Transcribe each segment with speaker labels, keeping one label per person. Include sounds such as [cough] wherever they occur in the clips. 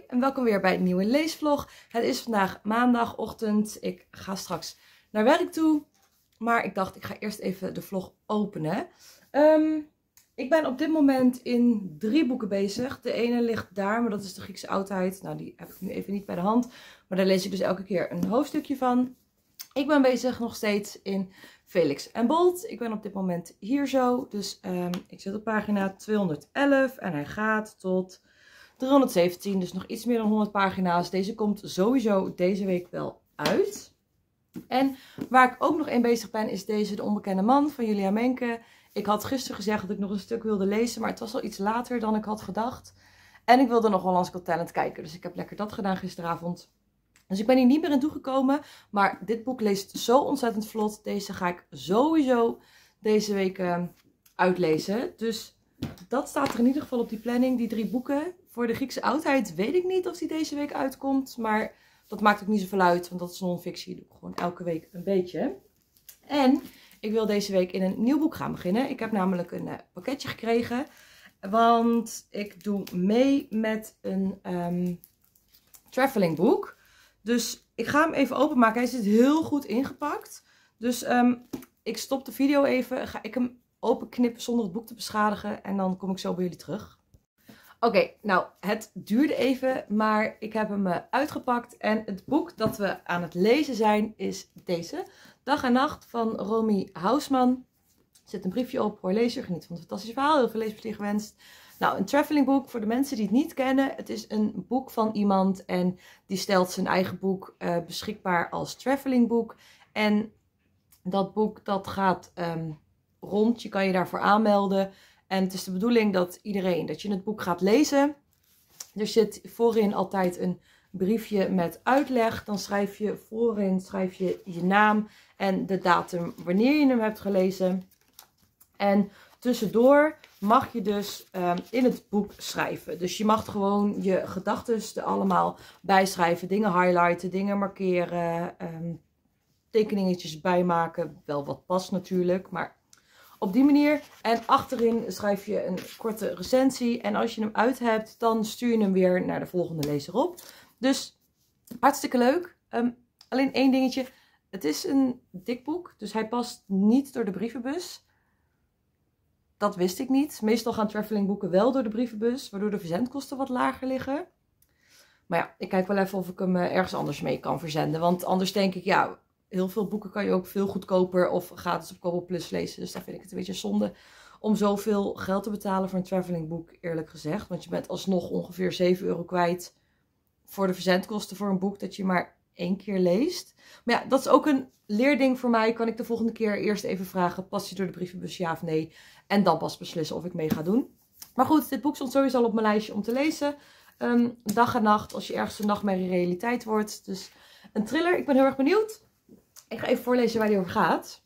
Speaker 1: En welkom weer bij een nieuwe leesvlog. Het is vandaag maandagochtend. Ik ga straks naar werk toe. Maar ik dacht, ik ga eerst even de vlog openen. Ehm, ik ben op dit moment in drie boeken bezig. De ene ligt daar, maar dat is de Griekse oudheid. Nou, die heb ik nu even niet bij de hand. Maar daar lees ik dus elke keer een hoofdstukje van. Ik ben bezig nog steeds in Felix en Bolt. Ik ben op dit moment hier zo. Dus um, ik zit op pagina 211 en hij gaat tot 317. Dus nog iets meer dan 100 pagina's. Deze komt sowieso deze week wel uit. En waar ik ook nog in bezig ben is deze De Onbekende Man van Julia Menke. Ik had gisteren gezegd dat ik nog een stuk wilde lezen, maar het was al iets later dan ik had gedacht. En ik wilde nog Got Talent kijken, dus ik heb lekker dat gedaan gisteravond. Dus ik ben hier niet meer in toegekomen, maar dit boek leest zo ontzettend vlot. Deze ga ik sowieso deze week uh, uitlezen. Dus dat staat er in ieder geval op die planning, die drie boeken. Voor de Griekse oudheid weet ik niet of die deze week uitkomt, maar dat maakt ook niet zoveel uit, want dat is non-fictie. doe ik gewoon elke week een beetje. En ik wil deze week in een nieuw boek gaan beginnen. Ik heb namelijk een uh, pakketje gekregen, want ik doe mee met een um, traveling boek. Dus ik ga hem even openmaken. Hij zit heel goed ingepakt. Dus um, ik stop de video even. Ga ik hem openknippen zonder het boek te beschadigen. En dan kom ik zo bij jullie terug. Oké, nou het duurde even, maar ik heb hem eh, uitgepakt. En het boek dat we aan het lezen zijn is deze. Dag en Nacht van Romy Hausman. Er zit een briefje op. Hoor lezer, geniet van het fantastische verhaal. Heel veel leesplezier gewenst. Nou, een traveling boek voor de mensen die het niet kennen. Het is een boek van iemand en die stelt zijn eigen boek uh, beschikbaar als traveling boek. En dat boek dat gaat um, rond. Je kan je daarvoor aanmelden. En het is de bedoeling dat iedereen, dat je het boek gaat lezen. Er zit voorin altijd een briefje met uitleg. Dan schrijf je voorin schrijf je, je naam en de datum wanneer je hem hebt gelezen. En tussendoor mag je dus um, in het boek schrijven. Dus je mag gewoon je gedachten er allemaal bijschrijven. Dingen highlighten, dingen markeren, um, tekeningetjes bijmaken. Wel wat past natuurlijk, maar op die manier. En achterin schrijf je een korte recensie. En als je hem uit hebt, dan stuur je hem weer naar de volgende lezer op. Dus hartstikke leuk. Um, alleen één dingetje. Het is een dik boek, dus hij past niet door de brievenbus. Dat wist ik niet. Meestal gaan travelingboeken wel door de brievenbus, waardoor de verzendkosten wat lager liggen. Maar ja, ik kijk wel even of ik hem eh, ergens anders mee kan verzenden. Want anders denk ik, ja, heel veel boeken kan je ook veel goedkoper of gratis op Kobo Plus lezen. Dus daar vind ik het een beetje zonde om zoveel geld te betalen voor een travelingboek, eerlijk gezegd. Want je bent alsnog ongeveer 7 euro kwijt voor de verzendkosten voor een boek dat je maar één keer leest. Maar ja, dat is ook een leerding voor mij. Kan ik de volgende keer eerst even vragen, past hij door de brievenbus ja of nee? En dan pas beslissen of ik mee ga doen. Maar goed, dit boek stond sowieso al op mijn lijstje om te lezen. Um, dag en nacht, als je ergens een nachtmerrie realiteit wordt. Dus een thriller, ik ben heel erg benieuwd. Ik ga even voorlezen waar die over gaat.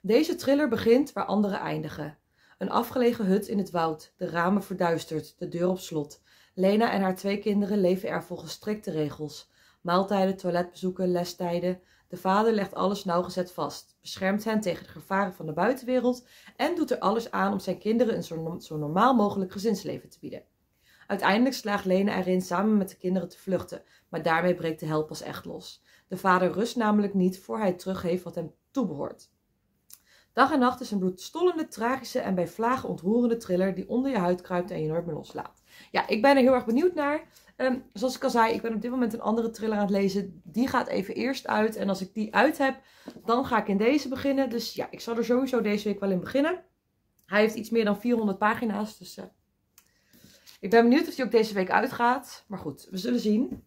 Speaker 1: Deze thriller begint waar anderen eindigen. Een afgelegen hut in het woud, de ramen verduisterd, de deur op slot. Lena en haar twee kinderen leven er volgens strikte regels. Maaltijden, toiletbezoeken, lestijden. De vader legt alles nauwgezet vast, beschermt hen tegen de gevaren van de buitenwereld en doet er alles aan om zijn kinderen een zo, zo normaal mogelijk gezinsleven te bieden. Uiteindelijk slaagt Lena erin samen met de kinderen te vluchten, maar daarmee breekt de hel pas echt los. De vader rust namelijk niet voor hij teruggeeft wat hem toebehoort. Dag en nacht is een bloedstollende, tragische en bij vlagen ontroerende thriller die onder je huid kruipt en je nooit meer loslaat. Ja, ik ben er heel erg benieuwd naar. Um, zoals ik al zei, ik ben op dit moment een andere thriller aan het lezen. Die gaat even eerst uit. En als ik die uit heb, dan ga ik in deze beginnen. Dus ja, ik zal er sowieso deze week wel in beginnen. Hij heeft iets meer dan 400 pagina's. Dus uh, ik ben benieuwd of hij ook deze week uitgaat. Maar goed, we zullen zien.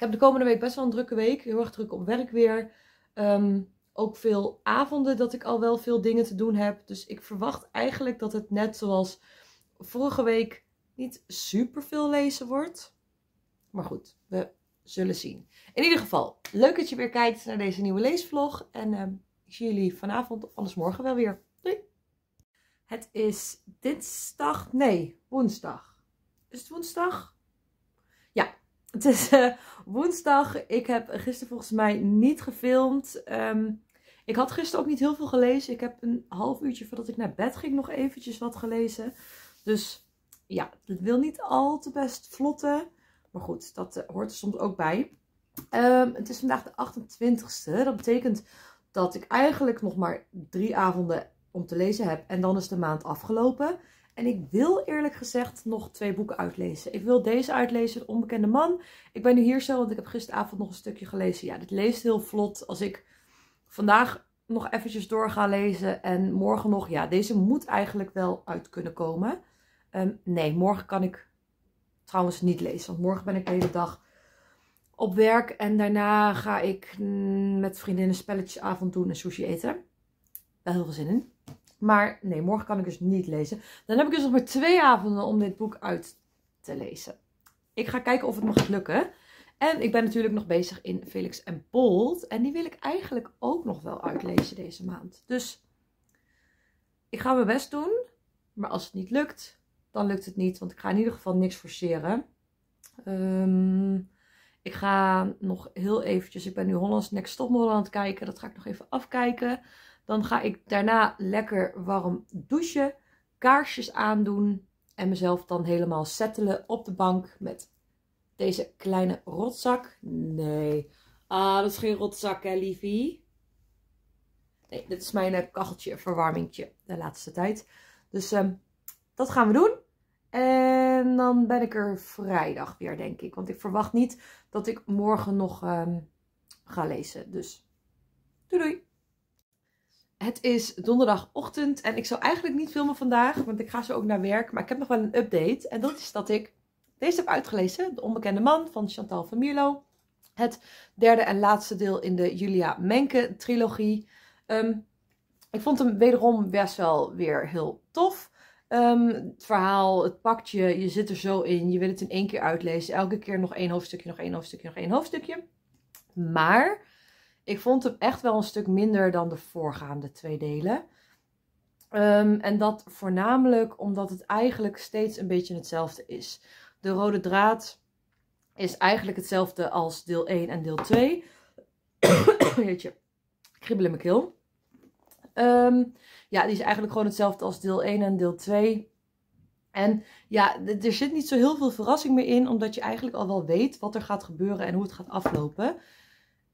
Speaker 1: Ik heb de komende week best wel een drukke week. Heel erg druk op werk weer. Um, ook veel avonden dat ik al wel veel dingen te doen heb. Dus ik verwacht eigenlijk dat het net zoals vorige week niet super veel lezen wordt. Maar goed, we zullen zien. In ieder geval, leuk dat je weer kijkt naar deze nieuwe leesvlog. En uh, ik zie jullie vanavond of anders morgen wel weer. Doei! Het is dinsdag, nee, woensdag. Is het woensdag? Het is uh, woensdag. Ik heb gisteren volgens mij niet gefilmd. Um, ik had gisteren ook niet heel veel gelezen. Ik heb een half uurtje voordat ik naar bed ging nog eventjes wat gelezen. Dus ja, het wil niet al te best vlotten. Maar goed, dat eh, hoort er soms ook bij. Ehm, het is vandaag de 28ste. Dat betekent dat ik eigenlijk nog maar drie avonden om te lezen heb. En dan is de maand afgelopen. En ik wil eerlijk gezegd nog twee boeken uitlezen. Ik wil deze uitlezen, De Onbekende Man. Ik ben nu hier zo, want ik heb gisteravond nog een stukje gelezen. Ja, dit leest heel vlot. Als ik vandaag nog eventjes door ga lezen en morgen nog... Ja, deze moet eigenlijk wel uit kunnen komen. Ehm, nee, morgen kan ik trouwens niet lezen. Want morgen ben ik de hele dag op werk. En daarna ga ik mm, met vriendinnen spelletjesavond doen en sushi eten. Wel heel veel zin in. Maar nee, morgen kan ik dus niet lezen. Dan heb ik dus nog maar twee avonden om dit boek uit te lezen. Ik ga kijken of het gaat lukken. En ik ben natuurlijk nog bezig in Felix en Bold. En die wil ik eigenlijk ook nog wel uitlezen deze maand. Dus ik ga mijn best doen. Maar als het niet lukt, dan lukt het niet. Want ik ga in ieder geval niks forceren. Um, ik ga nog heel eventjes, ik ben nu Hollands Next Topmodel aan het kijken. Dat ga ik nog even afkijken. Dan ga ik daarna lekker warm douchen, kaarsjes aandoen en mezelf dan helemaal settelen op de bank met deze kleine rotzak. Nee, ah, dat is geen rotzak hè, liefie. Nee, dit is mijn eh, kacheltje, verwarmingtje de laatste tijd. Dus um, dat gaan we doen. En dan ben ik er vrijdag weer, denk ik. Want ik verwacht niet dat ik morgen nog um, ga lezen. Dus doei doei. Het is donderdagochtend en ik zou eigenlijk niet filmen vandaag, want ik ga zo ook naar werk. Maar ik heb nog wel een update. En dat is dat ik deze heb uitgelezen. De Onbekende Man van Chantal van Mierlo. Het derde en laatste deel in de Julia Menke trilogie. Um, ik vond hem wederom best wel weer heel tof. Um, het verhaal, het pakt je, je zit er zo in, je wil het in één keer uitlezen. Elke keer nog één hoofdstukje, nog één hoofdstukje, nog één hoofdstukje. Maar ik vond hem echt wel een stuk minder dan de voorgaande twee delen. Um, en dat voornamelijk omdat het eigenlijk steeds een beetje hetzelfde is. De rode draad is eigenlijk hetzelfde als deel 1 en deel 2. [coughs] Jeetje, kribbel in mijn keel. Um, ja, die is eigenlijk gewoon hetzelfde als deel 1 en deel 2. En ja, er zit niet zo heel veel verrassing meer in, omdat je eigenlijk al wel weet wat er gaat gebeuren en hoe het gaat aflopen.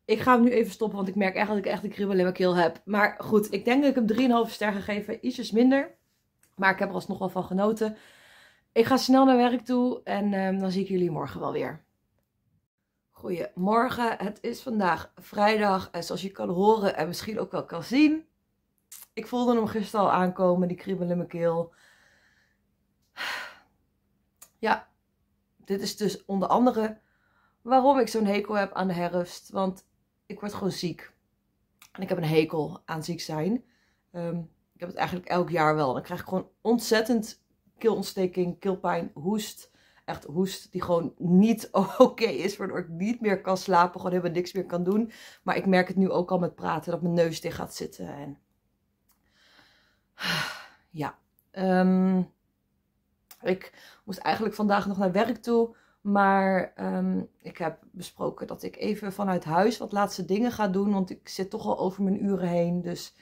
Speaker 1: Ik ga hem nu even stoppen, want ik merk echt dat ik echt een kribbel in mijn keel heb. Maar goed, ik denk dat ik hem 3,5 ster ga geven. Ietsjes minder. Maar ik heb er alsnog wel van genoten. Ik ga snel naar werk toe en um, dan zie ik jullie morgen wel weer. Goedemorgen, het is vandaag vrijdag en zoals je kan horen en misschien ook wel kan zien, ik voelde hem gisteren al aankomen, die kriebel in mijn keel. Ja, dit is dus onder andere waarom ik zo'n hekel heb aan de herfst. Want ik word gewoon ziek. En ik heb een hekel aan ziek zijn. Um, ik heb het eigenlijk elk jaar wel. Dan krijg ik gewoon ontzettend keelontsteking, keelpijn, hoest. Echt hoest die gewoon niet [laughs] oké is. Waardoor ik niet meer kan slapen. Gewoon helemaal niks meer kan doen. Maar ik merk het nu ook al met praten. Dat mijn neus dicht gaat zitten. En [sighs] ja, um, ik moest eigenlijk vandaag nog naar werk toe. Maar um, ik heb besproken dat ik even vanuit huis wat laatste dingen ga doen. Want ik zit toch al over mijn uren heen. Dus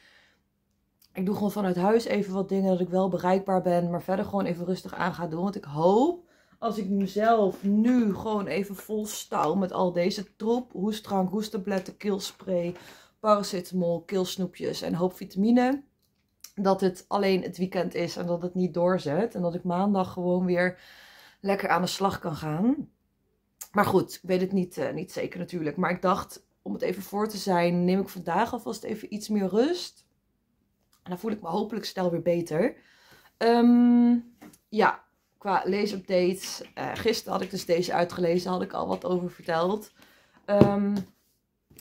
Speaker 1: ik doe gewoon vanuit huis even wat dingen. Dat ik wel bereikbaar ben. Maar verder gewoon even rustig aan ga doen. Want ik hoop als ik mezelf nu gewoon even vol stouw met al deze troep. Hoestdrank, hoestabletten, keelspray, paracetamol, keelsnoepjes en hoop vitamine dat het alleen het weekend is en dat het niet doorzet. En dat ik maandag gewoon weer lekker aan de slag kan gaan. Maar goed, ik weet het niet, uh, niet zeker natuurlijk. Maar ik dacht, om het even voor te zijn, neem ik vandaag alvast even iets meer rust. En dan voel ik me hopelijk snel weer beter. Um, ja, qua leesupdates. Uh, gisteren had ik dus deze uitgelezen, had ik al wat over verteld. Um,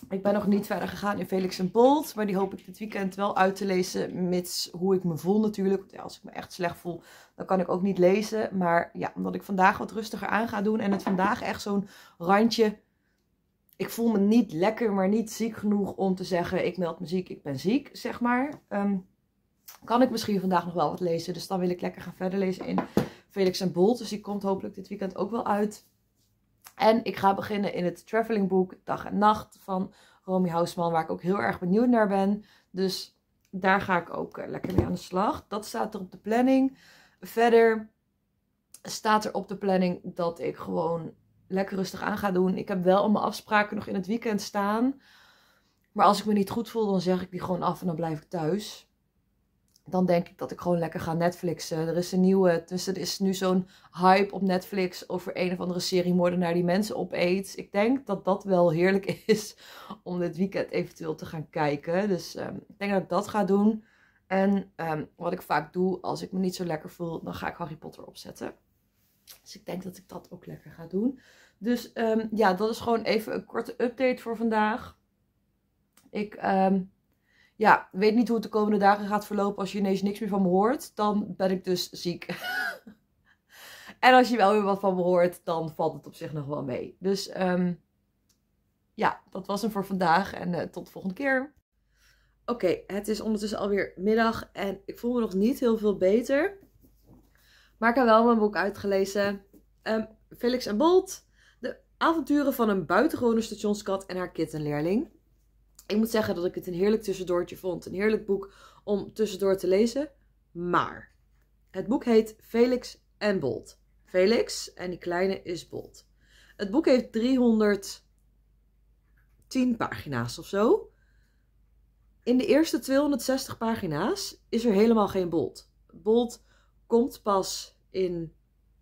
Speaker 1: ik ben nog niet verder gegaan in Felix en Bolt. Maar die hoop ik dit weekend wel uit te lezen. Mits hoe ik me voel natuurlijk. Want als ik me echt slecht voel, dan kan ik ook niet lezen. Maar ja, omdat ik vandaag wat rustiger aan ga doen. En het vandaag echt zo'n randje. Ik voel me niet lekker, maar niet ziek genoeg om te zeggen. Ik meld me ziek, ik ben ziek, zeg maar. Um, kan ik misschien vandaag nog wel wat lezen. Dus dan wil ik lekker gaan verder lezen in Felix en Bolt. Dus die komt hopelijk dit weekend ook wel uit. En ik ga beginnen in het travelingboek Dag en Nacht van Romy Hausman, waar ik ook heel erg benieuwd naar ben. Dus daar ga ik ook eh, lekker mee aan de slag. Dat staat er op de planning. Verder staat er op de planning dat ik gewoon lekker rustig aan ga doen. Ik heb wel allemaal afspraken nog in het weekend staan. Maar als ik me niet goed voel, dan zeg ik die gewoon af en dan blijf ik thuis. Dan denk ik dat ik gewoon lekker ga Netflixen. Er is een nieuwe, dus er is nu zo'n hype op Netflix over een of andere serie moordenaar die mensen opeet. Ik denk dat dat wel heerlijk [laughs] is om dit weekend eventueel te gaan kijken. Dus um, ik denk dat ik dat ga doen. En um, wat ik vaak doe als ik me niet zo lekker voel, dan ga ik Harry Potter opzetten. Dus ik denk dat ik dat ook lekker ga doen. Dus um, ja, dat is gewoon even een korte update voor vandaag. Ik ja, weet niet hoe het de komende dagen gaat verlopen. Als je ineens niks meer van me hoort, dan ben ik dus ziek. [laughs] en als je wel weer wat van me hoort, dan valt het op zich nog wel mee. Dus um, ja, dat was hem voor vandaag. En uh, tot de volgende keer. Oké, het is ondertussen alweer middag en ik voel me nog niet heel veel beter. Maar ik heb wel mijn boek uitgelezen. Um, Felix en Bolt. De avonturen van een buitengewone stationskat en haar kittenleerling. Ik moet zeggen dat ik het een heerlijk tussendoortje vond. Een heerlijk boek om tussendoor te lezen. Maar het boek heet Felix en Bolt. Felix en die kleine is Bolt. Het boek heeft 310 pagina's of zo. In de eerste 260 pagina's is er helemaal geen Bolt. Bolt komt pas in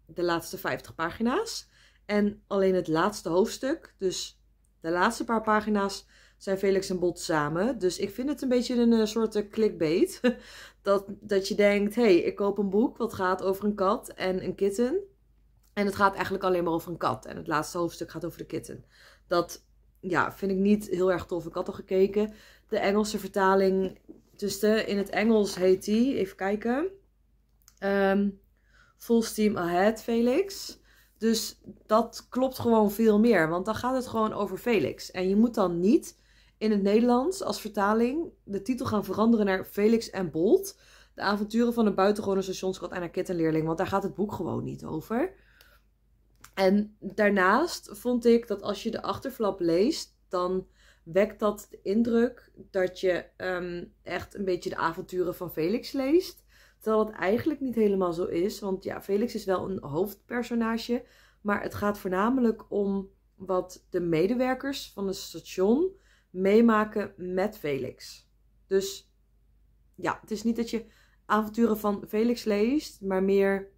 Speaker 1: de laatste 50 pagina's. En alleen het laatste hoofdstuk, dus de laatste paar pagina's, zijn Felix en Bot samen. Dus ik vind het een beetje een, een soort eh, clickbait. [laughs] dat, dat je denkt, hé, hey, ik koop een boek wat gaat over een kat en een kitten. En het gaat eigenlijk alleen maar over een kat. En het laatste hoofdstuk gaat over de kitten. Dat ja, vind ik niet heel erg tof. Ik had al gekeken. De Engelse vertaling. Dus in het Engels heet die. Even kijken. Um, full Steam Ahead, Felix. Dus dat klopt gewoon veel meer. Want dan gaat het gewoon over Felix. En je moet dan niet in het Nederlands als vertaling de titel gaan veranderen naar Felix en Bolt. De avonturen van een buitengewone stationskat en haar kittenleerling. Want daar gaat het boek gewoon niet over. En daarnaast vond ik dat als je de achterflap leest, dan wekt dat de indruk dat je um, echt een beetje de avonturen van Felix leest. Terwijl het eigenlijk niet helemaal zo is. Want ja, Felix is wel een hoofdpersonage. Maar het gaat voornamelijk om wat de medewerkers van het station meemaken met Felix. Dus ja, het is niet dat je avonturen van Felix leest, maar meer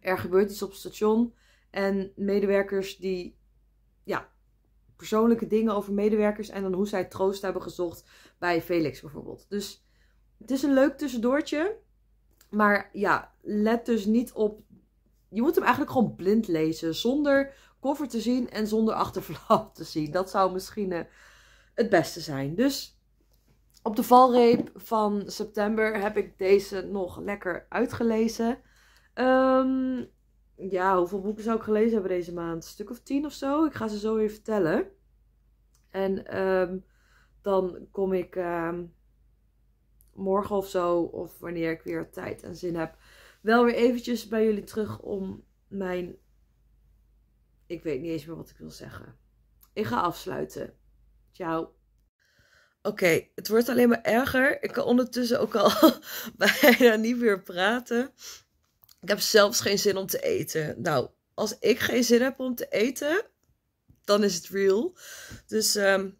Speaker 1: er gebeurt iets op het station. En medewerkers die, ja, persoonlijke dingen over medewerkers en dan hoe zij troost hebben gezocht bij Felix bijvoorbeeld. Dus het is een leuk tussendoortje. Maar ja, let dus niet op. Je moet hem eigenlijk gewoon blind lezen. Zonder cover te zien en zonder achterflap te zien. Dat zou misschien uh, het beste zijn. Dus op de valreep van september heb ik deze nog lekker uitgelezen. Um, ja, hoeveel boeken zou ik gelezen hebben deze maand? Een stuk of tien of zo. Ik ga ze zo even vertellen. En um, dan kom ik um, morgen of zo, of wanneer ik weer tijd en zin heb, wel weer eventjes bij jullie terug om mijn. Ik weet niet eens meer wat ik wil zeggen. Ik ga afsluiten. Ciao. Oké, het wordt alleen maar erger. Ik kan ondertussen ook al [laughs] bijna niet meer praten. Ik heb zelfs geen zin om te eten. Nou, als ik geen zin heb om te eten, dan is het real. Dus um,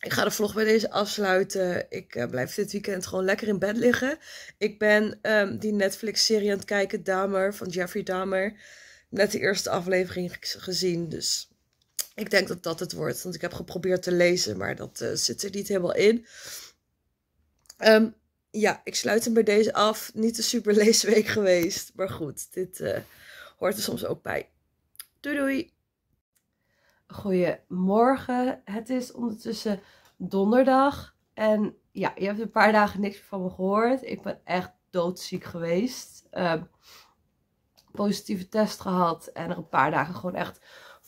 Speaker 1: ik ga de vlog bij deze afsluiten. Ik uh, blijf dit weekend gewoon lekker in bed liggen. Ik ben um, die Netflix-serie aan het kijken, Dahmer, van Jeffrey Dahmer. Net de eerste aflevering gezien, dus ik denk dat dat het wordt. Want ik heb geprobeerd te lezen, maar dat uh, zit er niet helemaal in. Um, ja, ik sluit hem bij deze af. Niet een super [laughs] leesweek geweest. Maar goed, dit uh, hoort er soms ook bij. Doei doei! Goedemorgen. Het is ondertussen donderdag. En ja, je hebt een paar dagen niks meer van me gehoord. Ik ben echt doodziek geweest. Um, positieve test gehad. En er een paar dagen gewoon echt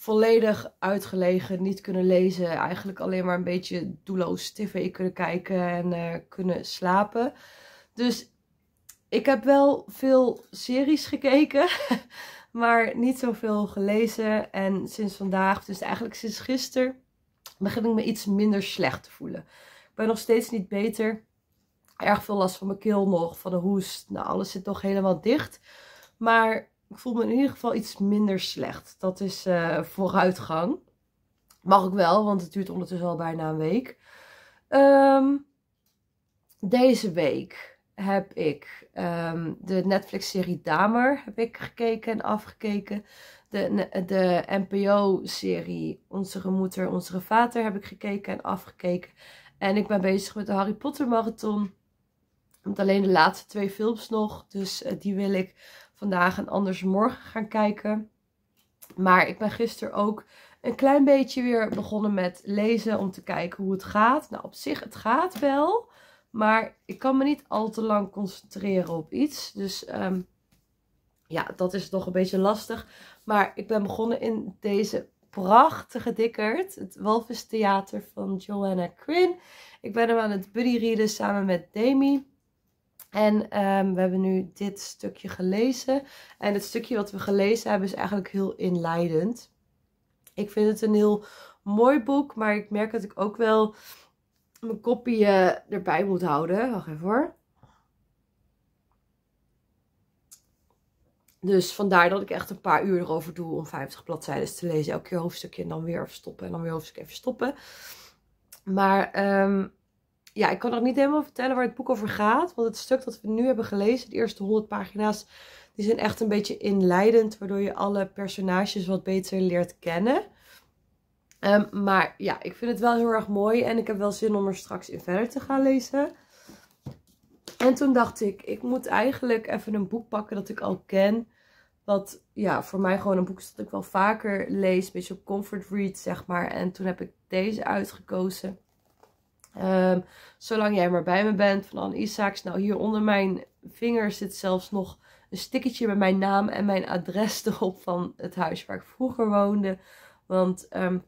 Speaker 1: volledig uitgelegen, niet kunnen lezen. Eigenlijk alleen maar een beetje doelloos tv kunnen kijken en uh, kunnen slapen. Dus ik heb wel veel series gekeken, [laughs] maar niet zoveel gelezen. En sinds vandaag, dus eigenlijk sinds gisteren, begin ik me iets minder slecht te voelen. Ik ben nog steeds niet beter. Erg veel last van mijn keel nog, van de hoest. Nou, alles zit nog helemaal dicht. Maar ik voel me in ieder geval iets minder slecht. Dat is uh, vooruitgang. Mag ik wel, want het duurt ondertussen al bijna een week. Ehm, deze week heb ik ehm, de Netflix-serie Damer heb ik gekeken en afgekeken. De, de NPO-serie Onze Moeder, Onze Vader heb ik gekeken en afgekeken. En ik ben bezig met de Harry Potter marathon. Met alleen de laatste twee films nog. Dus eh, die wil ik vandaag en anders morgen gaan kijken. Maar ik ben gisteren ook een klein beetje weer begonnen met lezen om te kijken hoe het gaat. Nou, op zich, het gaat wel. Maar ik kan me niet al te lang concentreren op iets. Dus ehm, ja, dat is nog een beetje lastig. Maar ik ben begonnen in deze prachtige dikkerd. Het Walvis Theater van Joanna Quinn. Ik ben hem aan het buddy readen samen met Demi. En ehm, we hebben nu dit stukje gelezen. En het stukje wat we gelezen hebben is eigenlijk heel inleidend. Ik vind het een heel mooi boek, maar ik merk dat ik ook wel mijn kopie erbij moet houden. Wacht even hoor. Dus vandaar dat ik echt een paar uur erover doe om 50 bladzijden te lezen. Elke keer hoofdstukje en dan weer even stoppen en dan weer hoofdstuk even stoppen. Maar um, ja, ik kan nog niet helemaal vertellen waar het boek over gaat. Want het stuk dat we nu hebben gelezen, de eerste 100 pagina's, die zijn echt een beetje inleidend. Waardoor je alle personages wat beter leert kennen. Um, maar ja, ik vind het wel heel erg mooi. En ik heb wel zin om er straks in verder te gaan lezen. En toen dacht ik, ik moet eigenlijk even een boek pakken dat ik al ken. Wat ja, voor mij gewoon een boek is dat ik wel vaker lees. Een beetje op comfort read, zeg maar. En toen heb ik deze uitgekozen. Um, zolang jij maar bij me bent van Anne Isaacs. Nou, hier onder mijn vinger zit zelfs nog een stickertje met mijn naam en mijn adres [laughs] erop van het huis waar ik vroeger woonde. Want um,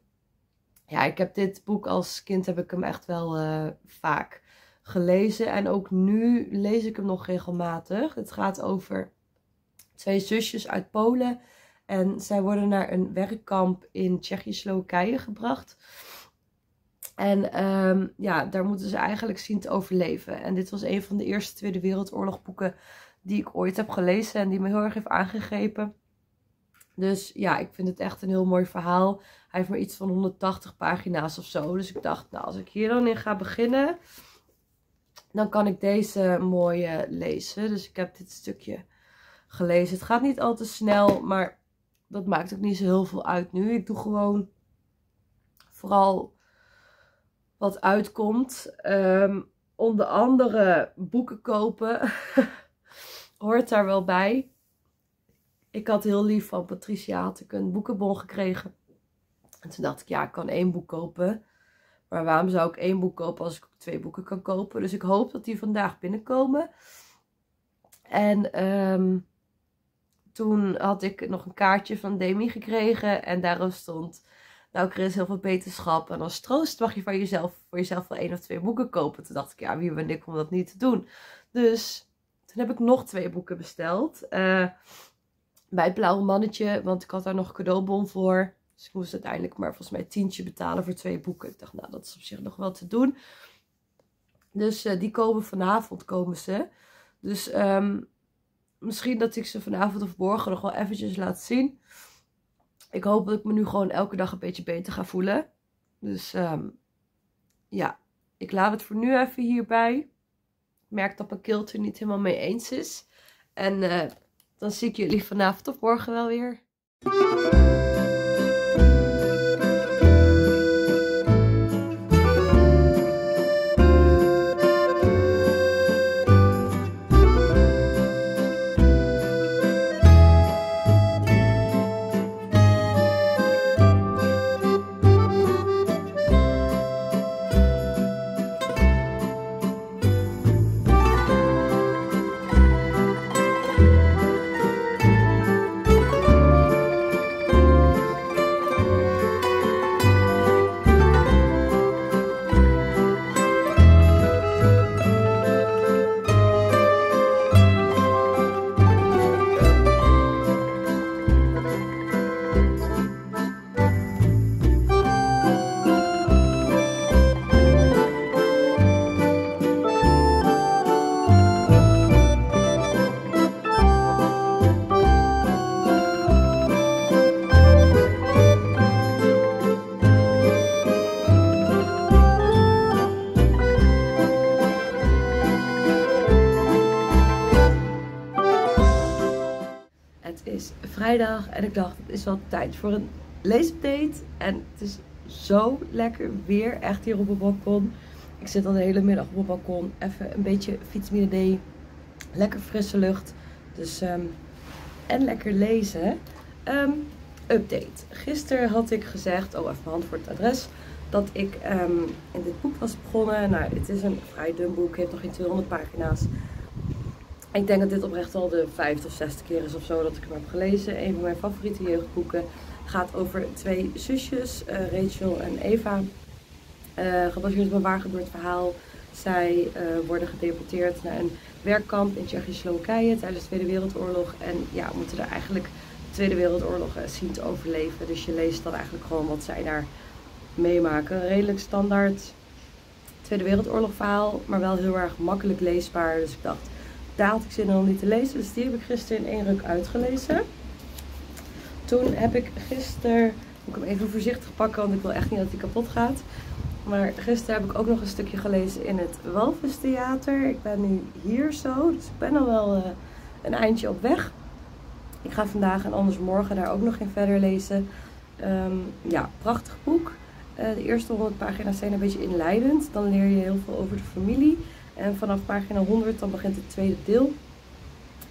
Speaker 1: ja, ik heb dit boek als kind heb ik hem echt wel uh, vaak gelezen. En ook nu lees ik hem nog regelmatig. Het gaat over twee zusjes uit Polen. En zij worden naar een werkkamp in Tsjechië-Slowakije gebracht. En um, ja, daar moeten ze eigenlijk zien te overleven. En dit was een van de eerste Tweede Wereldoorlog boeken die ik ooit heb gelezen en die me heel erg heeft aangegrepen. Dus ja, ik vind het echt een heel mooi verhaal. Hij heeft maar iets van 180 pagina's of zo. Dus ik dacht, nou, als ik hier dan in ga beginnen, dan kan ik deze mooie lezen. Dus ik heb dit stukje gelezen. Het gaat niet al te snel, maar dat maakt ook niet zo heel veel uit nu. Ik doe gewoon vooral wat uitkomt. Um, onder andere boeken kopen [laughs] hoort daar wel bij. Ik had heel lief van Patricia, had ik een boekenbon gekregen. En toen dacht ik, ja, ik kan één boek kopen. Maar waarom zou ik één boek kopen als ik twee boeken kan kopen? Dus ik hoop dat die vandaag binnenkomen. En um, toen had ik nog een kaartje van Demi gekregen. En daarop stond nou Chris, heel veel beterschap. En als troost mag je van jezelf, voor jezelf wel één of twee boeken kopen. Toen dacht ik, ja, wie ben ik om dat niet te doen? Dus toen heb ik nog twee boeken besteld. Uh, bij het Blauwe Mannetje, want ik had daar nog een cadeaubon voor. Dus ik moest uiteindelijk maar volgens mij tientje betalen voor twee boeken. Ik dacht, nou, dat is op zich nog wel te doen. Dus uh, die komen vanavond, komen ze. Dus um, misschien dat ik ze vanavond of morgen nog wel eventjes laat zien ik hoop dat ik me nu gewoon elke dag een beetje beter ga voelen. Dus um, ja, ik laat het voor nu even hierbij. Ik merk dat mijn kilt er niet helemaal mee eens is. En uh, dan zie ik jullie vanavond of morgen wel weer. Vrijdag en ik dacht, het is wel tijd voor een leesupdate. En het is zo lekker weer, echt hier op het balkon. Ik zit al de hele middag op het balkon. Even een beetje vitamine D. Lekker frisse lucht. Dus, ehm, en lekker lezen. Um, update. Gisteren had ik gezegd, oh even mijn hand voor het adres, dat ik ehm, in dit boek was begonnen. Nou, het is een vrij dun boek, heeft nog geen 200 pagina's. Ik denk dat dit oprecht al de vijfde of zesde keer is of zo dat ik hem heb gelezen. Een van mijn favoriete jeugdboeken gaat over twee zusjes, uh, Rachel en Eva. Uh, gebaseerd op een gebeurd verhaal. Zij uh, worden gedeporteerd naar een werkkamp in Tsjechoslowakije tijdens de Tweede Wereldoorlog. En ja, moeten er eigenlijk de Tweede Wereldoorlog zien te overleven. Dus je leest dan eigenlijk gewoon wat zij daar meemaken. redelijk standaard Tweede Wereldoorlog verhaal, maar wel heel erg makkelijk leesbaar. Dus ik dacht, daar had ik zin in om die te lezen. Dus die heb ik gisteren in één ruk uitgelezen. Toen heb ik gisteren, moet ik hem even voorzichtig pakken, want ik wil echt niet dat hij kapot gaat. Maar gisteren heb ik ook nog een stukje gelezen in het Walvistheater. Ik ben nu hier zo, dus ik ben al wel uh, een eindje op weg. Ik ga vandaag en anders morgen daar ook nog in verder lezen. Um, ja, prachtig boek. Uh, de eerste 100 pagina's zijn een beetje inleidend. Dan leer je heel veel over de familie. En vanaf pagina 100 dan begint het tweede deel.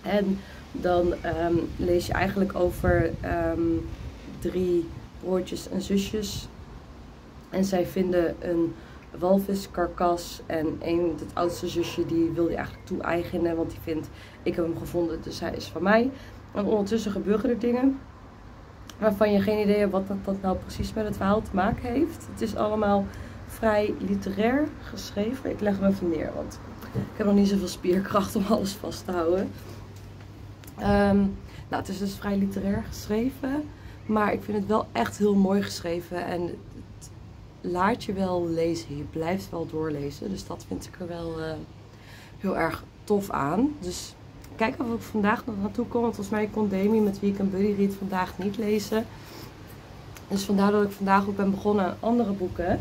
Speaker 1: En dan um, lees je eigenlijk over um, drie broertjes en zusjes. En zij vinden een walviskarkas. En een, het oudste zusje, die wil je eigenlijk toe-eigenen. Want die vindt, ik heb hem gevonden, dus hij is van mij. En ondertussen gebeuren er dingen waarvan je geen idee hebt wat dat nou precies met het verhaal te maken heeft. Het is allemaal vrij literair geschreven. Ik leg hem even neer, want ik heb nog niet zoveel spierkracht om alles vast te houden. Um, nou, het is dus vrij literair geschreven. Maar ik vind het wel echt heel mooi geschreven. En het laat je wel lezen. Je blijft wel doorlezen. Dus dat vind ik er wel uh, heel erg tof aan. Dus kijk of ik vandaag nog naartoe kom. Want volgens mij kon Demi, met wie ik een buddy read, vandaag niet lezen. Dus vandaar dat ik vandaag ook ben begonnen aan andere boeken.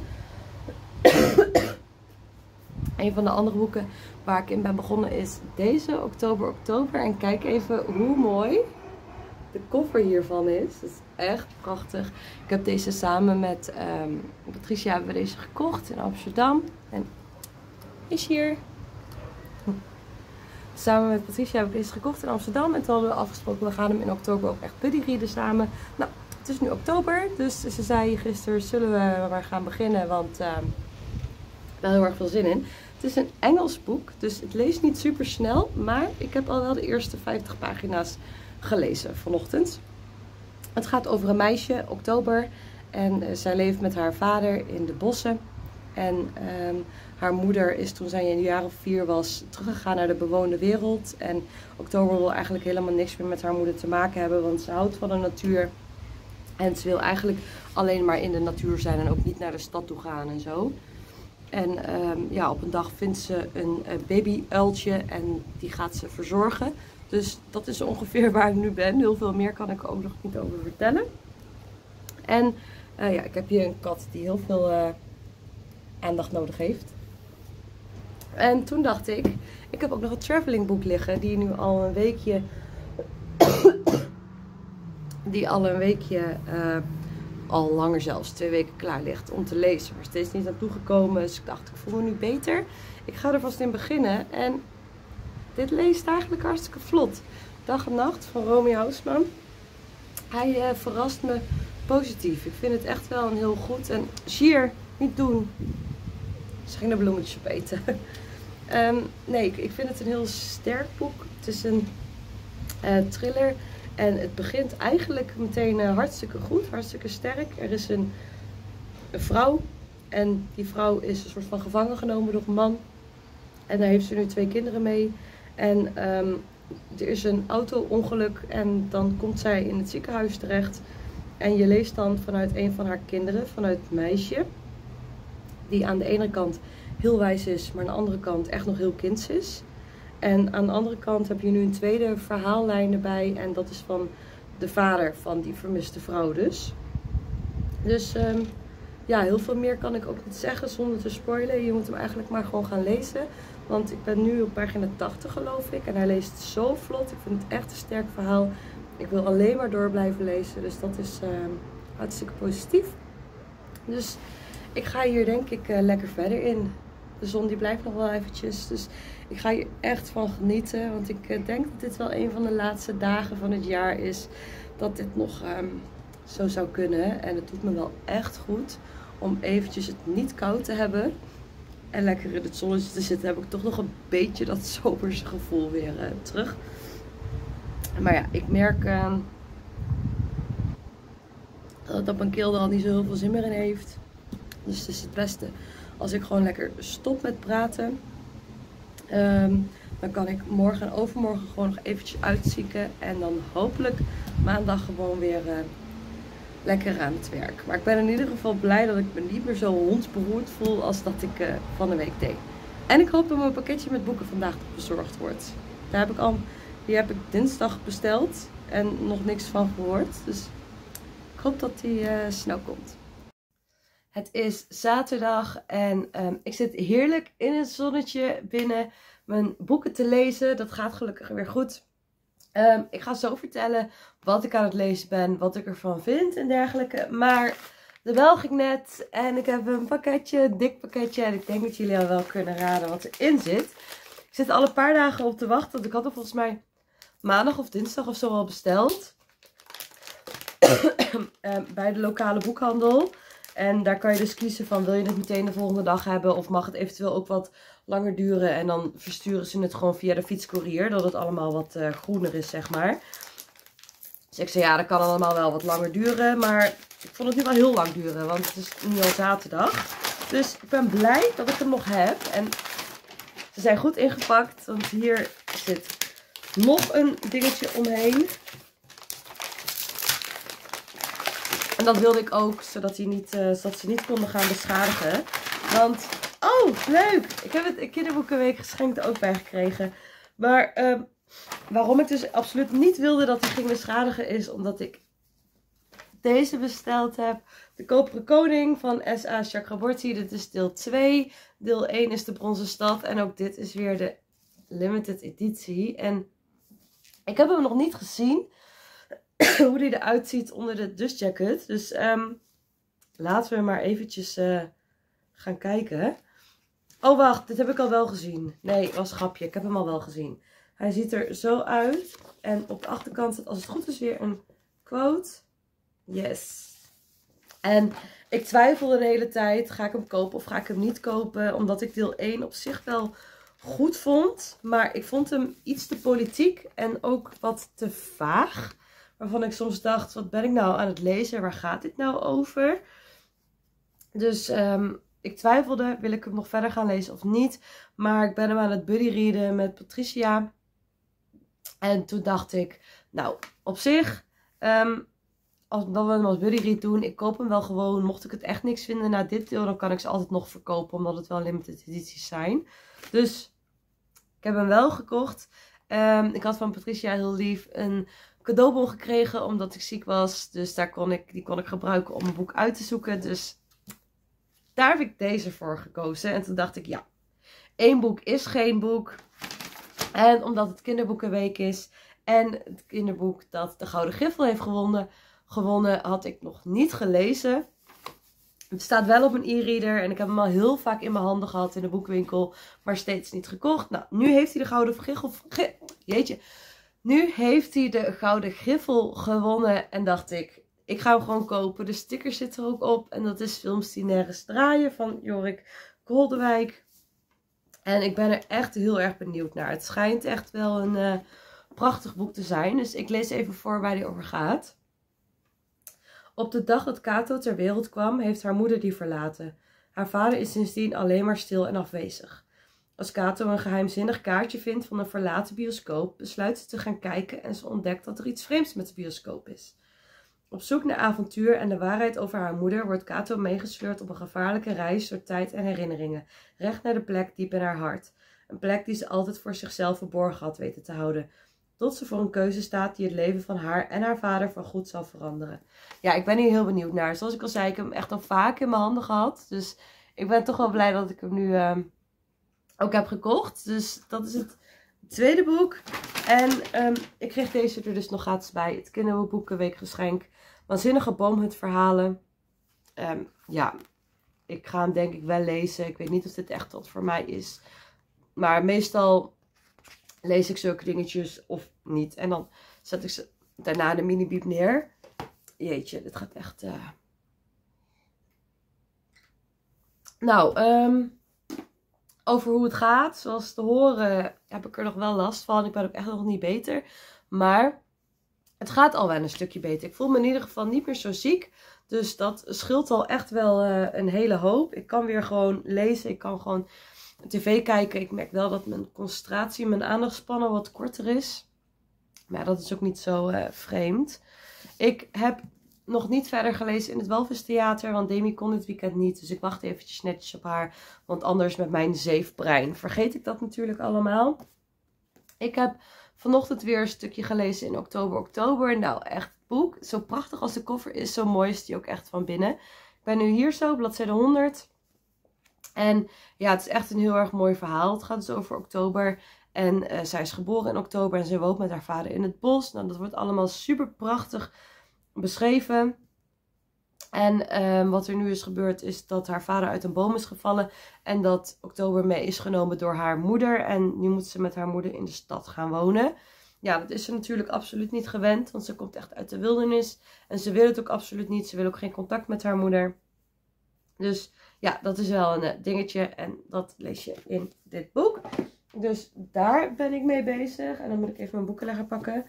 Speaker 1: Een van de andere boeken waar ik in ben begonnen is deze, Oktober Oktober. En kijk even hoe mooi de koffer hiervan is. Het is echt prachtig. Ik heb deze samen met um, Patricia hebben we deze gekocht in Amsterdam. En is hier. Samen met Patricia heb ik deze gekocht in Amsterdam. En toen hadden we afgesproken, we gaan hem in oktober ook echt buddy readen samen. Nou, het is nu oktober. Dus ze zei gisteren, zullen we maar gaan beginnen. Want uh, wel heel erg veel zin in. Het is een Engels boek, dus het leest niet super snel. Maar ik heb al wel de eerste 50 pagina's gelezen vanochtend. Het gaat over een meisje, oktober. En uh, zij leeft met haar vader in de bossen. En um, haar moeder is toen zij een jaar of vier was teruggegaan naar de bewoonde wereld. En oktober wil eigenlijk helemaal niks meer met haar moeder te maken hebben, want ze houdt van de natuur. En ze wil eigenlijk alleen maar in de natuur zijn en ook niet naar de stad toe gaan en zo. En um, ja, op een dag vindt ze een uh, baby-uiltje en die gaat ze verzorgen. Dus dat is ongeveer [laughs] waar ik nu ben. Heel veel meer kan ik ook nog niet over vertellen. En uh, ja, ik heb hier een kat die heel veel uh, aandacht nodig heeft. En toen dacht ik, ik heb ook nog een traveling boek liggen die nu al een weekje, [coughs] die al een weekje, al langer zelfs, twee weken klaar ligt om te lezen. Maar steeds niet naartoe gekomen. Dus ik dacht, ik voel me nu beter. Ik ga er vast in beginnen. En dit leest eigenlijk hartstikke vlot. Dag en Nacht van Romy Hausman. Hij uh, verrast me positief. Ik vind het echt wel een heel goed. En Gier, niet doen. Ze ging de bloemetjes opeten. um, [laughs] nee, ik, ik, vind het een heel sterk boek. Het is een uh, thriller. En het begint eigenlijk meteen uh, hartstikke goed, hartstikke sterk. Er is een, vrouw. En die vrouw is een soort van gevangen genomen door een man. En daar heeft ze nu twee kinderen mee. En um, er is een auto-ongeluk en dan komt zij in het ziekenhuis terecht. En je leest dan vanuit een van haar kinderen, vanuit het meisje. Die aan de ene kant heel wijs is, maar aan de andere kant echt nog heel kinds is. En aan de andere kant heb je nu een tweede verhaallijn erbij. En dat is van de vader van die vermiste vrouw dus. Dus um, ja, heel veel meer kan ik ook niet zeggen zonder te spoilen. Je moet hem eigenlijk maar gewoon gaan lezen. Want ik ben nu op pagina 80 geloof ik. En hij leest zo vlot. Ik vind het echt een sterk verhaal. ik wil alleen maar door blijven lezen. Dus dat is uh, hartstikke positief. Dus ik ga hier denk ik uh, lekker verder in. De zon die blijft nog wel eventjes. Dus ik ga hier echt van genieten. Want ik uh, denk dat dit wel een van de laatste dagen van het jaar is. Dat dit nog um, zo zou kunnen. En het doet me wel echt goed om eventjes het niet koud te hebben. En lekker in het zonnetje te zitten. Heb ik toch nog een beetje dat [laughs] zomerse gevoel weer uh, terug. Maar ja, ik merk uh, dat mijn keel er al niet zo heel veel zin meer in heeft. Dus het is het beste als ik gewoon lekker stop met praten. Um, dan kan ik morgen en overmorgen gewoon nog eventjes uitzieken. En dan hopelijk maandag gewoon weer uh, lekker aan het werk. Maar ik ben in ieder geval blij dat ik me niet meer zo hondsberoerd voel als dat ik uh, van de week deed. En ik hoop dat mijn pakketje met boeken vandaag bezorgd wordt. Daar heb ik al, die heb ik dinsdag besteld en nog niks van gehoord. Dus ik hoop dat die uh, snel komt. Het is zaterdag en um, ik zit heerlijk in het zonnetje binnen mijn boeken te lezen. Dat gaat gelukkig weer goed. Um, ik ga zo vertellen wat ik aan het lezen ben, wat ik ervan vind en dergelijke. Maar de bel ging net en ik heb een pakketje, een dik pakketje. En ik denk dat jullie al wel kunnen raden wat erin zit. Ik zit al een paar dagen op te wachten, want ik had er volgens mij maandag of dinsdag of zo al besteld. um, [coughs] bij de lokale boekhandel. En daar kan je dus kiezen van wil je het meteen de volgende dag hebben of mag het eventueel ook wat langer duren. En dan versturen ze het gewoon via de fietscourier, dat het allemaal wat uh, groener is zeg maar. Dus ik zei ja dat kan allemaal wel wat langer duren, maar ik vond het nu wel heel lang duren, want het is nu al zaterdag. Dus ik ben blij dat ik hem nog heb en ze zijn goed ingepakt, want hier zit nog een dingetje omheen. En dat wilde ik ook, zodat, hij niet, uh, zodat ze niet konden gaan beschadigen. Want, oh, leuk! Ik heb het kinderboekenweek geschenkt ook bij gekregen. Maar uh, waarom ik dus absoluut niet wilde dat hij ging beschadigen is omdat ik deze besteld heb. De Koperen Koning van S.A. Chakraborty. Dit is deel 2. Deel 1 is de Bronzen Stad. En ook dit is weer de limited editie. En ik heb hem nog niet gezien. [coughs] hoe die eruit ziet onder de dust jacket. Dus um, laten we maar eventjes uh, gaan kijken. Oh wacht, dit heb ik al wel gezien. Nee, was grapje. Ik heb hem al wel gezien. Hij ziet er zo uit. En op de achterkant als het goed is weer een quote. Yes. En ik twijfelde de hele tijd. Ga ik hem kopen of ga ik hem niet kopen? Omdat ik deel 1 op zich wel goed vond. Maar ik vond hem iets te politiek en ook wat te vaag. Waarvan ik soms dacht, wat ben ik nou aan het lezen? Waar gaat dit nou over? Dus um, ik twijfelde, wil ik hem nog verder gaan lezen of niet? Maar ik ben hem aan het buddyreaden met Patricia. En toen dacht ik, nou, op zich, um, als dat we hem als buddyread doen, ik koop hem wel gewoon. Mocht ik het echt niks vinden na dit deel, dan kan ik ze altijd nog verkopen, omdat het wel limited edities zijn. Dus ik heb hem wel gekocht. Um, ik had van Patricia heel lief een cadeaubon gekregen omdat ik ziek was. Dus daar kon ik, die kon ik gebruiken om een boek uit te zoeken. Dus daar heb ik deze voor gekozen. En toen dacht ik, ja, één boek is geen boek. En omdat het kinderboekenweek is en het kinderboek dat de Gouden Griffel heeft gewonnen, gewonnen had ik nog niet gelezen. Het staat wel op een e-reader en ik heb hem al heel vaak in mijn handen gehad in de boekwinkel, maar steeds niet gekocht. Nou, nu heeft hij de Gouden Griffel, jeetje, nu heeft hij de Gouden Griffel gewonnen en dacht ik, ik ga hem gewoon kopen. De sticker zit er ook op en dat is Films die nergens draaien van Jorik Koldewijk. En ik ben er echt heel erg benieuwd naar. Het schijnt echt wel een uh, prachtig boek te zijn. Dus ik lees even voor waar die over gaat. Op de dag dat Kato ter wereld kwam, heeft haar moeder die verlaten. Haar vader is sindsdien alleen maar stil en afwezig. Als Kato een geheimzinnig kaartje vindt van een verlaten bioscoop, besluit ze te gaan kijken en ze ontdekt dat er iets vreemds met de bioscoop is. Op zoek naar avontuur en de waarheid over haar moeder wordt Kato meegesleurd op een gevaarlijke reis door tijd en herinneringen, recht naar de plek diep in haar hart. Een plek die ze altijd voor zichzelf verborgen had weten te houden, tot ze voor een keuze staat die het leven van haar en haar vader van goed zal veranderen. Ja, ik ben hier heel benieuwd naar. Zoals ik al zei, ik heb hem echt al vaak in mijn handen gehad, dus ik ben toch wel blij dat ik hem nu... Uh, ook heb gekocht. Dus dat is het tweede boek. En um, ik kreeg deze er dus nog gratis bij. Het kinderboekenweekgeschenk. Waanzinnige boomhutverhalen. Um, ja, ik ga hem denk ik wel lezen. Ik weet niet of dit echt wat voor mij is. Maar meestal lees ik zulke dingetjes of niet. En dan zet ik ze daarna de mini-biep neer. Jeetje, dit gaat echt... Uh... Nou, um, over hoe het gaat. Zoals te horen heb ik er nog wel last van. Ik ben ook echt nog niet beter. Maar het gaat al wel een stukje beter. Ik voel me in ieder geval niet meer zo ziek. Dus dat scheelt al echt wel uh, een hele hoop. Ik kan weer gewoon lezen. Ik kan gewoon tv kijken. Ik merk wel dat mijn concentratie, mijn aandachtspannen wat korter is. Maar dat is ook niet zo uh, vreemd. Ik heb nog niet verder gelezen in het Walvistheater, want Demi kon dit weekend niet. Dus ik wacht eventjes netjes op haar, want anders met mijn zeefbrein vergeet ik dat natuurlijk allemaal. Ik heb vanochtend weer een stukje gelezen in oktober, oktober. Nou, echt boek. Zo prachtig als de koffer is, zo mooi is die ook echt van binnen. Ik ben nu hier zo, bladzijde 100. En ja, het is echt een heel erg mooi verhaal. Het gaat dus over oktober. En uh, zij is geboren in oktober en ze woont met haar vader in het bos. Nou, dat wordt allemaal super prachtig beschreven. En um, wat er nu is gebeurd is dat haar vader uit een boom is gevallen. En dat oktober mee is genomen door haar moeder. En nu moet ze met haar moeder in de stad gaan wonen. Ja, dat is ze natuurlijk absoluut niet gewend. Want ze komt echt uit de wildernis. En ze wil het ook absoluut niet. Ze wil ook geen contact met haar moeder. Dus ja, dat is wel een eh, dingetje. En dat lees je in dit boek. Dus daar ben ik mee bezig. En dan moet ik even mijn boekenlegger pakken.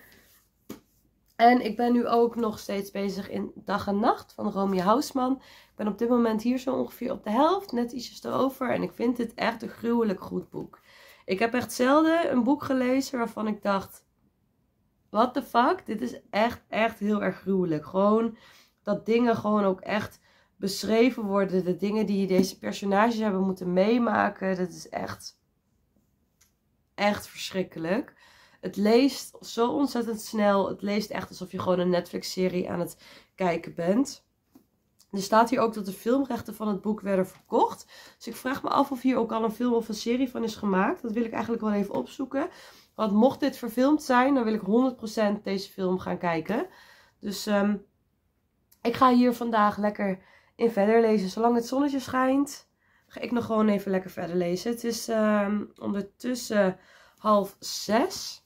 Speaker 1: En ik ben nu ook nog steeds bezig in Dag en Nacht van Romeo Hausman. Ik ben op dit moment hier zo ongeveer op de helft, net ietsjes erover. En ik vind dit echt een gruwelijk goed boek. Ik heb echt zelden een boek gelezen waarvan ik dacht, what the fuck? Dit is echt, echt heel erg gruwelijk. Gewoon dat dingen gewoon ook echt beschreven worden. De dingen die deze personages hebben moeten meemaken. Dat is echt, echt verschrikkelijk. Het leest zo ontzettend snel. Het leest echt alsof je gewoon een Netflix-serie aan het kijken bent. Er staat hier ook dat de filmrechten van het boek werden verkocht. Dus ik vraag me af of hier ook al een film of een serie van is gemaakt. Dat wil ik eigenlijk wel even opzoeken. Want mocht dit verfilmd zijn, dan wil ik 100% deze film gaan kijken. Dus um, ik ga hier vandaag lekker in verder lezen. Zolang het zonnetje schijnt, ga ik nog gewoon even lekker verder lezen. Het is um, ondertussen half zes.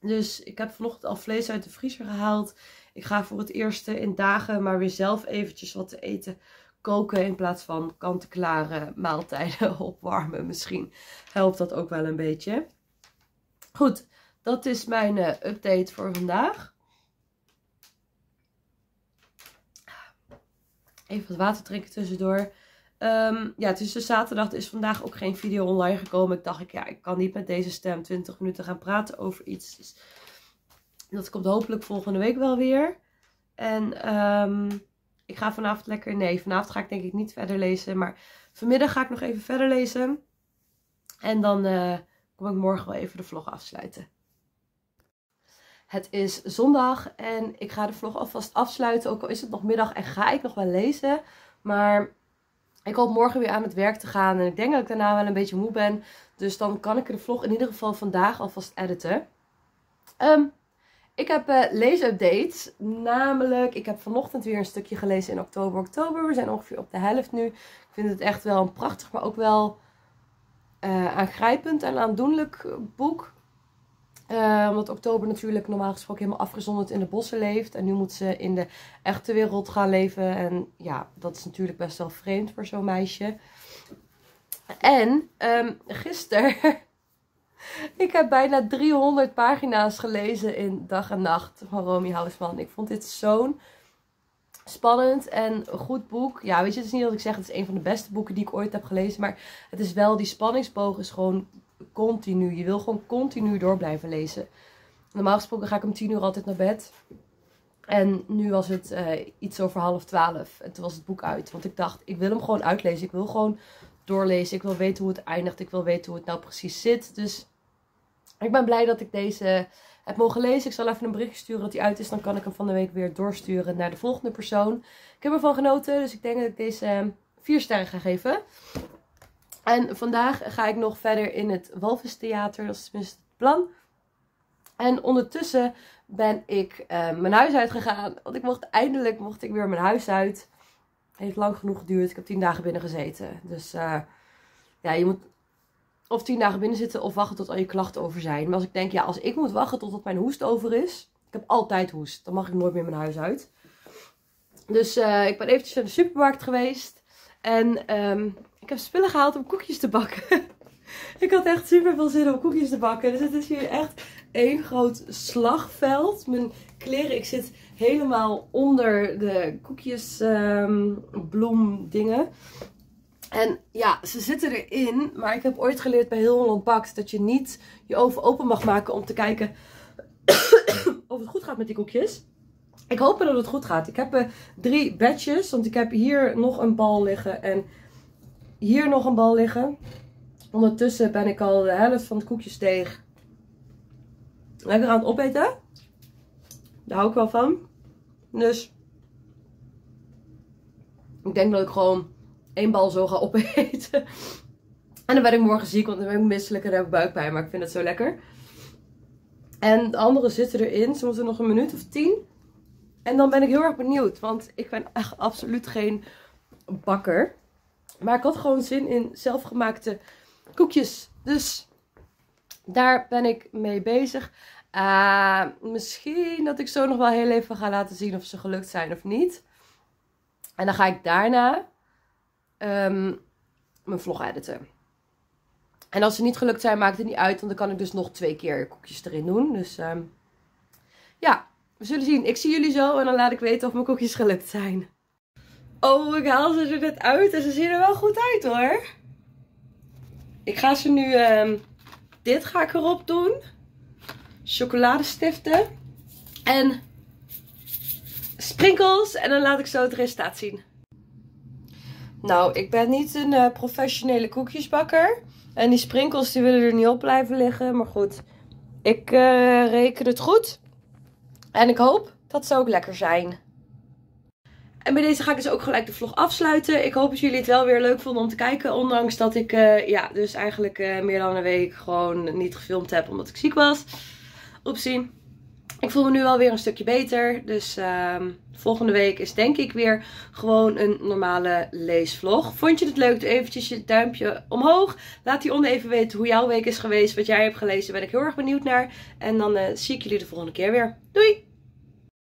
Speaker 1: Dus ik heb vanochtend al vlees uit de vriezer gehaald. Ik ga voor het eerste in dagen maar weer zelf eventjes wat te eten koken. In plaats van kant-klare maaltijden [laughs] opwarmen. Misschien helpt dat ook wel een beetje. Goed, dat is mijn uh, update voor vandaag. Even wat water drinken tussendoor. Um, ja, het is zaterdag. Er is vandaag ook geen video online gekomen. Ik dacht, ik, ja, ik kan niet met deze stem 20 minuten gaan praten over iets. Dus dat komt hopelijk volgende week wel weer. En um, ik ga vanavond lekker... Nee, vanavond ga ik denk ik niet verder lezen. Maar vanmiddag ga ik nog even verder lezen. En dan uh, kom ik morgen wel even de vlog afsluiten. Het is zondag en ik ga de vlog alvast afsluiten. Ook al is het nog middag en ga ik nog wel lezen. Maar ik hoop morgen weer aan het werk te gaan. En ik denk dat ik daarna wel een beetje moe ben. Dus dan kan ik de vlog in ieder geval vandaag alvast editen. Um, ik heb uh, leesupdates. Namelijk, ik heb vanochtend weer een stukje gelezen in oktober, oktober. We zijn ongeveer op de helft nu. Ik vind het echt wel een prachtig, maar ook wel uh, aangrijpend en aandoenlijk boek. Uh, omdat oktober natuurlijk normaal gesproken helemaal afgezonderd in de bossen leeft. En nu moet ze in de echte wereld gaan leven. En ja, dat is natuurlijk best wel vreemd voor zo'n meisje. En um, gisteren, [laughs] ik heb bijna 300 pagina's gelezen in Dag en Nacht van Romy Hausman. Ik vond dit zo'n spannend en goed boek. Ja, weet je, het is niet dat ik zeg het is een van de beste boeken die ik ooit heb gelezen. Maar het is wel, die spanningsboog is gewoon continu. Je wil gewoon continu door blijven lezen. Normaal gesproken ga ik om tien uur altijd naar bed. En nu was het uh, iets over half twaalf. En toen was het boek uit. Want ik dacht, ik wil hem gewoon uitlezen. Ik wil gewoon doorlezen. Ik wil weten hoe het eindigt. Ik wil weten hoe het nou precies zit. Dus ik ben blij dat ik deze heb mogen lezen. Ik zal even een berichtje sturen dat hij uit is. Dan kan ik hem van de week weer doorsturen naar de volgende persoon. Ik heb ervan genoten. Dus ik denk dat ik deze uh, vier sterren ga geven. En vandaag ga ik nog verder in het Walvistheater. Dat is tenminste het plan. En ondertussen ben ik uh, mijn huis uitgegaan. Want ik mocht eindelijk mocht ik weer mijn huis uit. Heeft lang genoeg geduurd. Ik heb tien dagen binnen gezeten. Dus uh, ja, je moet of tien dagen binnen zitten of wachten tot al je klachten over zijn. Maar als ik denk, ja, als ik moet wachten totdat mijn hoest over is. Ik heb altijd hoest. Dan mag ik nooit meer mijn huis uit. Dus uh, ik ben eventjes naar de supermarkt geweest. En um, ik heb spullen gehaald om koekjes te bakken. [laughs] ik had echt super veel zin om koekjes te bakken. Dus het is hier echt één groot slagveld. Mijn kleren, ik zit helemaal onder de koekjes um, bloem dingen. En ja, ze zitten erin. Maar ik heb ooit geleerd bij Heel Holland Bakt dat je niet je oven open mag maken om te kijken [coughs] of het goed gaat met die koekjes. Ik hoop dat het goed gaat. Ik heb uh, drie batches. Want ik heb hier nog een bal liggen. En hier nog een bal liggen. Ondertussen ben ik al de helft van het koekjesdeeg lekker aan het opeten. Daar hou ik wel van. Dus ik denk dat ik gewoon één bal zo ga opeten. En dan ben ik morgen ziek, want dan ben ik misselijk en heb ik buikpijn. Maar ik vind het zo lekker. En de andere zitten erin. Ze moeten nog een minuut of tien. En dan ben ik heel erg benieuwd. Want ik ben echt absoluut geen bakker. Maar ik had gewoon zin in zelfgemaakte koekjes. Dus daar ben ik mee bezig. Uh, misschien dat ik zo nog wel heel even ga laten zien of ze gelukt zijn of niet. En dan ga ik daarna um, mijn vlog editen. En als ze niet gelukt zijn, maakt het niet uit. Want dan kan ik dus nog twee keer koekjes erin doen. Dus um, ja, we zullen zien. Ik zie jullie zo en dan laat ik weten of mijn koekjes gelukt zijn. Oh, ik haal ze er net uit en ze zien er wel goed uit hoor. Ik ga ze nu... Um, dit ga ik erop doen. Chocoladestiften. En sprinkels. En dan laat ik zo het resultaat zien. Nou, ik ben niet een uh, professionele koekjesbakker. En die sprinkels die willen er niet op blijven liggen. Maar goed, ik uh, reken het goed. En ik hoop dat ze ook lekker zijn. En bij deze ga ik dus ook gelijk de vlog afsluiten. Ik hoop dat jullie het wel weer leuk vonden om te kijken. Ondanks dat ik uh, ja, dus eigenlijk uh, meer dan een week gewoon niet gefilmd heb omdat ik ziek was. Oepsie. Ik voel me nu wel weer een stukje beter. Dus uh, volgende week is denk ik weer gewoon een normale leesvlog. Vond je het leuk? Doe eventjes je duimpje omhoog. Laat hieronder even weten hoe jouw week is geweest. Wat jij hebt gelezen. Daar ben ik heel erg benieuwd naar. En dan uh, zie ik jullie de volgende keer weer. Doei!